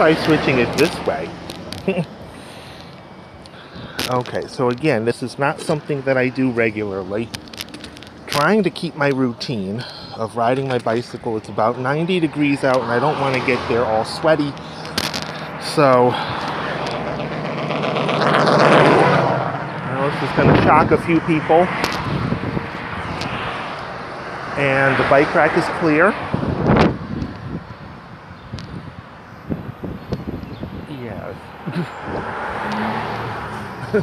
try switching it this way. okay, so again, this is not something that I do regularly. Trying to keep my routine of riding my bicycle. It's about 90 degrees out and I don't want to get there all sweaty. So, this is going to shock a few people. And the bike rack is clear. Yeah. it's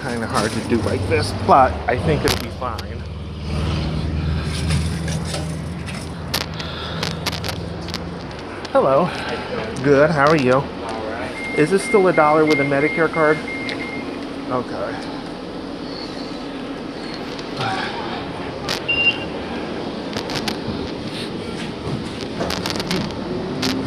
kind of hard to do like this, but I think it'll be fine. Hello. Good. How are you? Is this still a dollar with a Medicare card? Okay.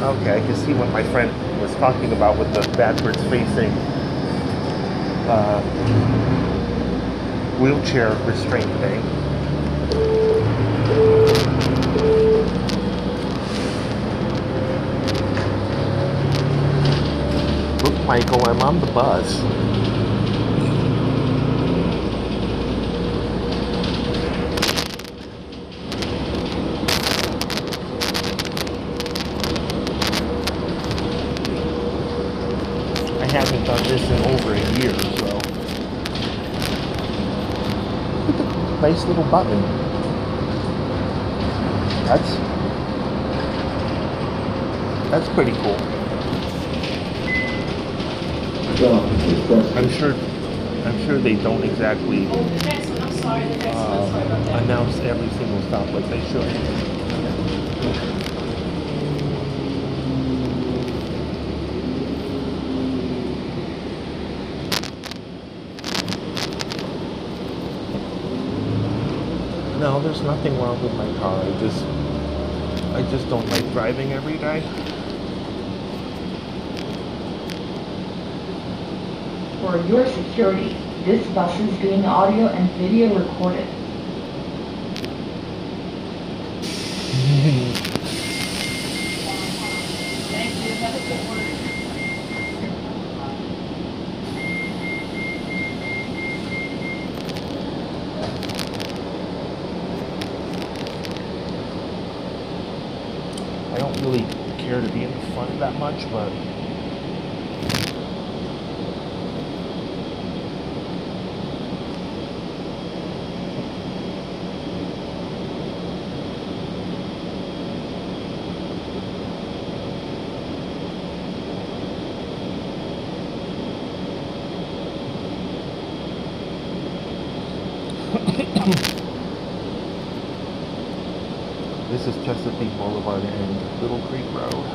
Okay, I can see what my friend was talking about with the backwards facing uh, wheelchair restraint thing. Look, Michael, I'm on the bus. I haven't done this in over a year, so. Look nice little button. That's that's pretty cool. I'm sure I'm sure they don't exactly Oh, the next one, I'm sorry, the next one's uh, announce every single stop like they should. No, there's nothing wrong with my car. I just I just don't like driving every day. For your security, this bus is being audio and video recorded. Thank you, have a good one. I don't really care to be in the front that much, but this is Chesapeake Boulevard and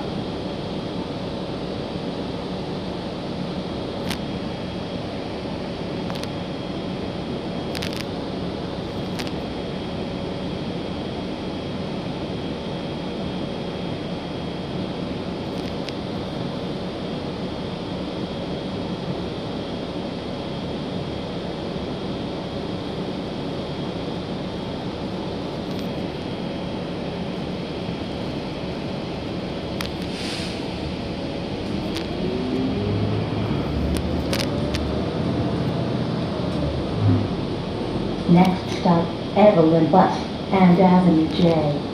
Evelyn Butts and Avenue J.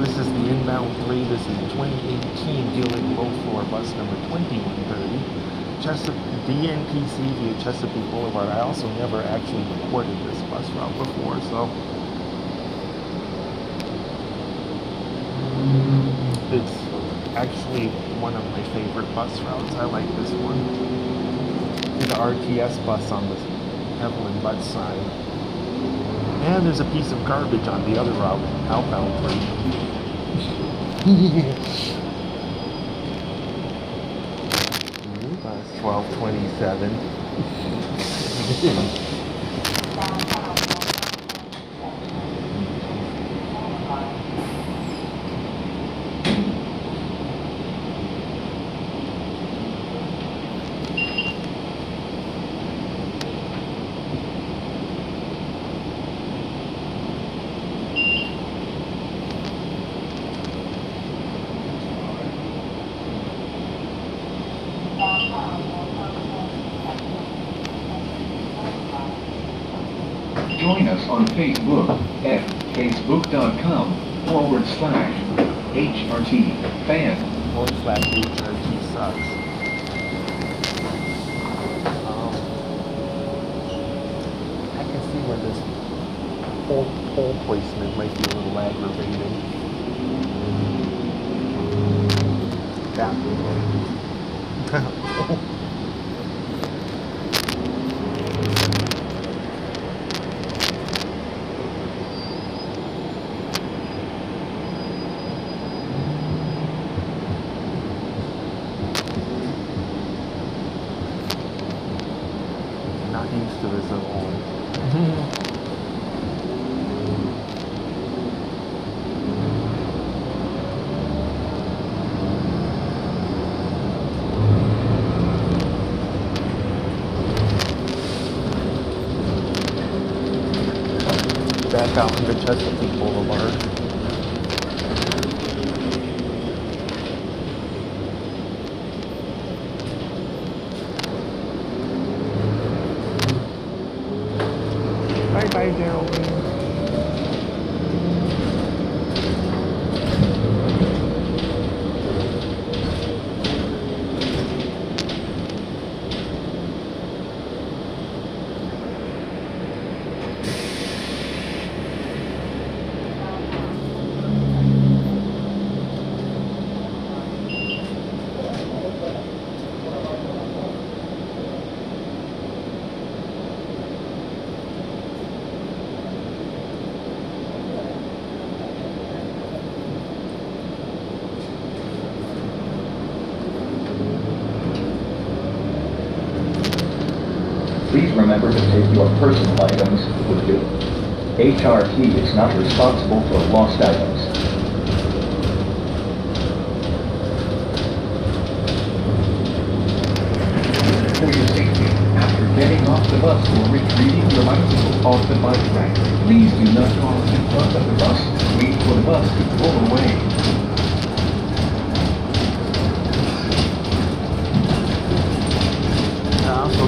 This is the inbound three. This is 2018 Gillig Low Floor Bus number 2130. Chesapeake DNTC via Chesapeake Boulevard. I also never actually recorded this bus route before, so it's actually one of my favorite bus routes. I like this one. The RTS bus on the Evelyn Butts side. And there's a piece of garbage on the other route, outbound for you. 1227. Join us on Facebook at facebook.com forward slash HRT fan. Forward slash HRT sucks. Um, I can see where this pole, pole placement might be a little aggravating. That way. Not used to this at all. Back out into Chesapeake Boulevard. Bye bye, Geraldine. Please remember to take your personal items with you. HRT is not responsible for lost items. For your safety, after getting off the bus or retrieving your bicycle off the bike rack, please do not pause in front of the bus. Wait for the bus to pull away.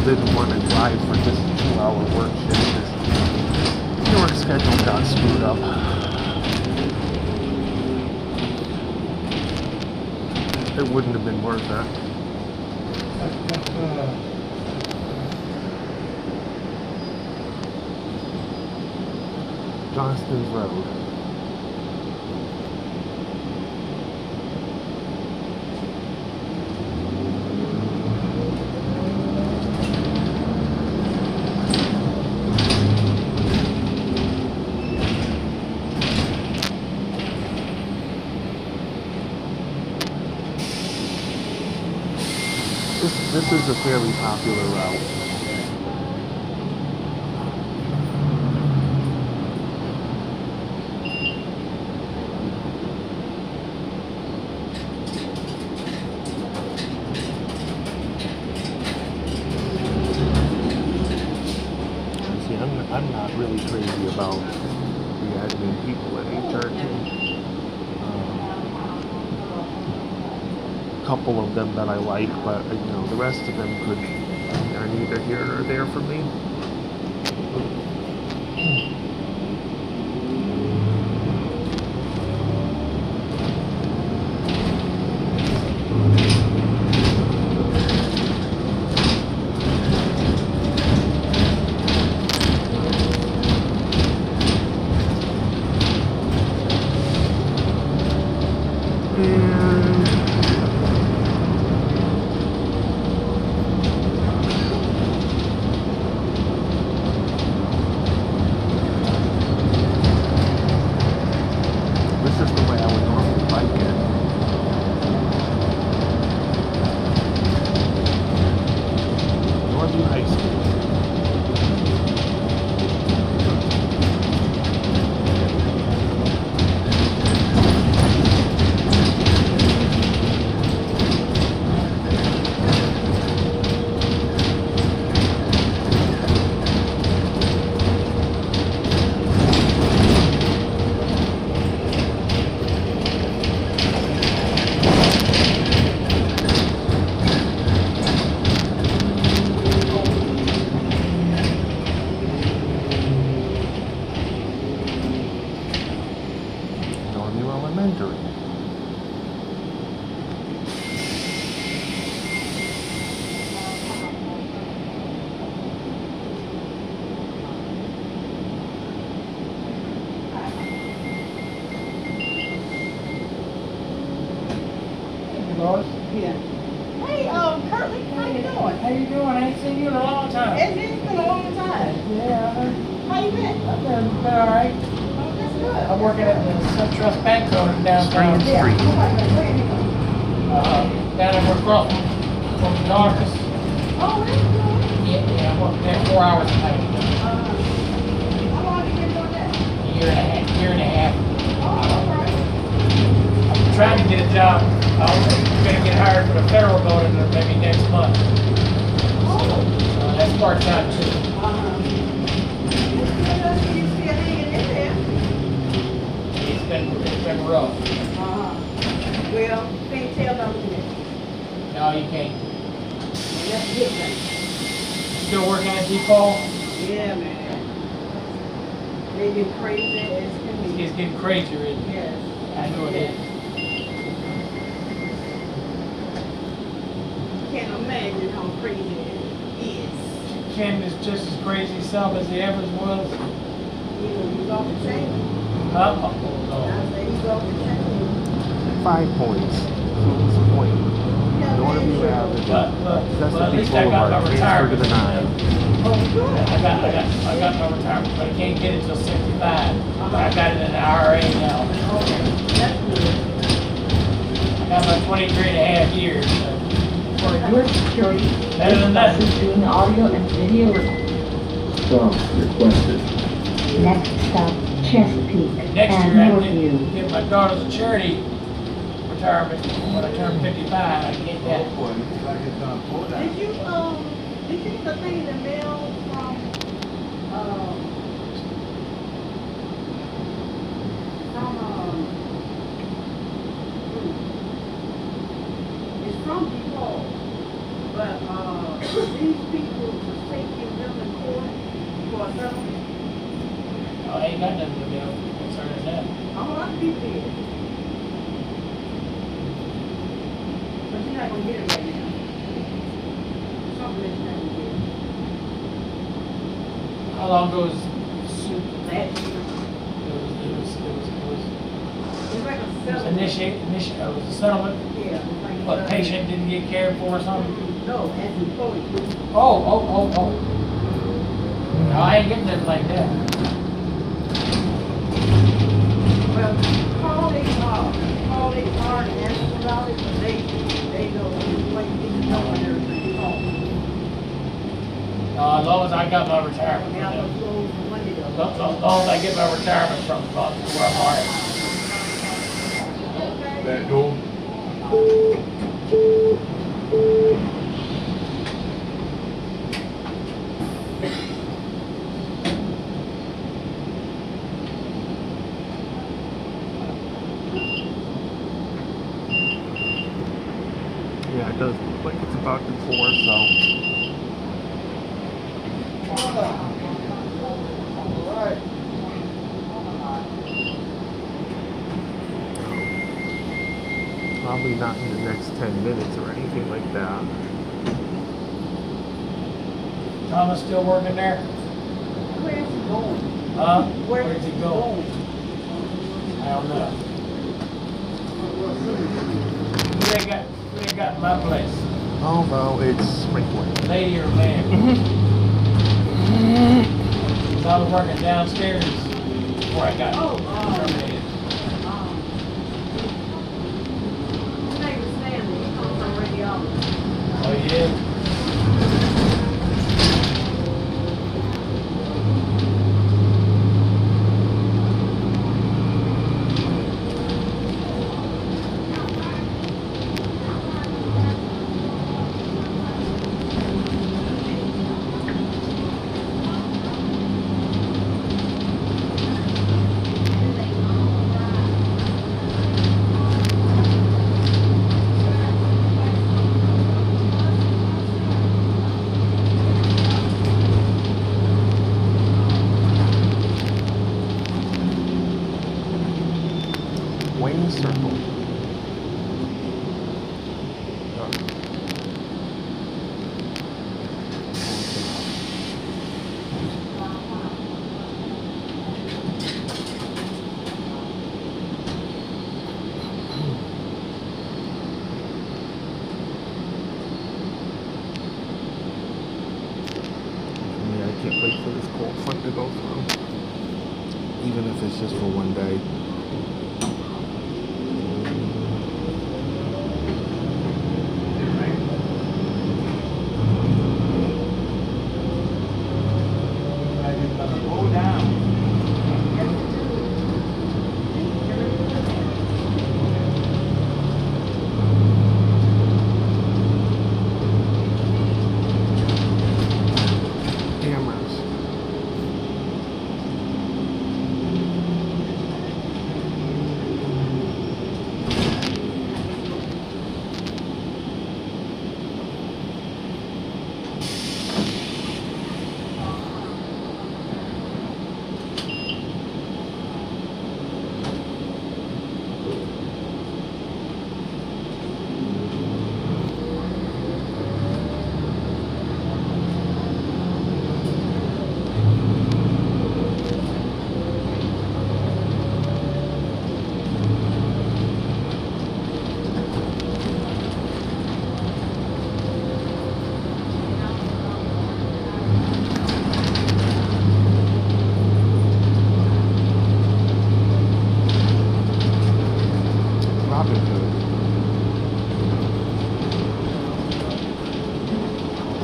Also didn't want to drive for just a two-hour work shift. The work schedule got screwed up. It wouldn't have been worth it. Johnston's Road. this is a fairly popular route. See, I'm not really crazy about the admin people at 813. Couple of them that I like, but you know the rest of them could are neither here nor there for me. And Yeah. Hey, um, Curly, how you doing? How you doing? I ain't seen you in a long time. It's, it's been a long time. Yeah, How you been? I've been, been all right. Oh, that's good. I'm working at the SunTrust Bank building downtown. Spring Yeah. Street. Oh, my God, where you go? Uh, down there across from, from the office. Oh, that's good. Yeah, yeah, I'm working there four hours a night. Uh, how long have you been doing that? A year and a half, year and a half. Oh, all right. I'm trying to get a job. I'm gonna get hired for the federal building maybe next month. Uh, that's part-time too. Uh-huh. You still, you still hanging in there? It's been, it's been rough. Uh-huh. Well, can't tell them that. No, you can't. That's different. Still working? Yeah, man. They get crazy as can be. It's getting crazier, isn't it? Yes. I know it is. Can't imagine how crazy it is. Ken is just as crazy self as he ever was. You know, he's off the chain. Huh? I say he's off the chain. Five points. What's the point? Northview Avenue. But, but, That's but at the least people I who got my to retirement. the nine. Oh, good. I got, I got, I got my retirement, but I can't get it till sixty-five. But I got it in the IRA now. Okay, that's good. I got my twenty-three and a half years. so. For your security, Better this than bus doing audio and video recording. Stop requested. Next stop, Chesapeake Next and year, I Northview. can get my daughter's a charity retirement when I turn fifty-five. I can get that. Did you, um, did you get the thing in the mail from, um, from, um, hmm, it's from Depot, but, uh, these people was taking them in court for a settlement. Oh, I ain't got nothing to do concerning that. A whole lot of people did. But you're not gonna get it right now. Something that you're not gonna get. How long ago was suit? Last year. It was, it was, it was, it was, It's like a it was settlement. initiate, uh, it was a settlement, Yeah. it's like but a- patient didn't get cared for or something? No, as. Oh, oh, oh, oh. No, I ain't getting nothing like that. Well, call they, uh, call they car and ask about it, but they, they know, like, they know when everything call. Uh, as long as I got my retirement those them. goes for Monday As long, as I get my retirement from them, I'll where I'm at. That door? Yeah, it does look like it's about to pour, so. 10 minutes or anything like that. Thomas still working there? Where's he going? Huh? Where Where's he going? I don't know. They got, they got my place. Oh well, it's Springwood. Lady or man? so I was working downstairs before I got oh, wow. Yeah? Thank you.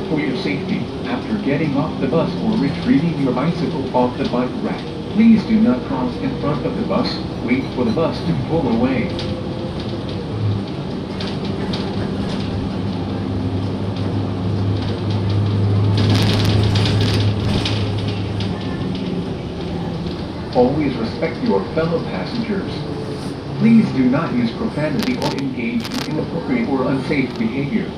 For your safety, after getting off the bus or retrieving your bicycle off the bike rack, please do not cross in front of the bus. Wait for the bus to pull away. Always respect your fellow passengers. Please do not use profanity or engage in inappropriate or unsafe behavior.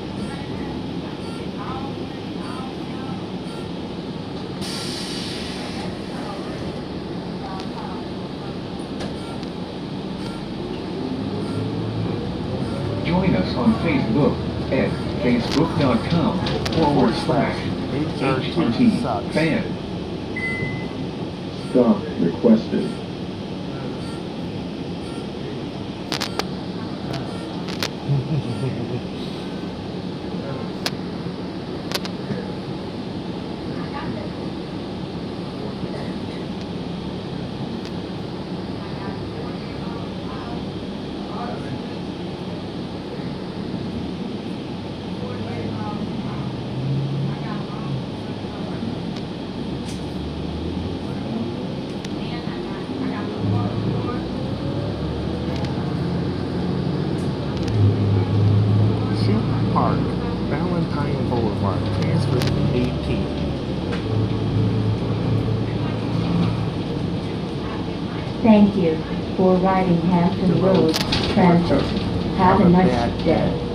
Join us on Facebook at facebook.com forward slash HRT fan. Stop requested. For riding Hampton Roads Transit. Have a nice day.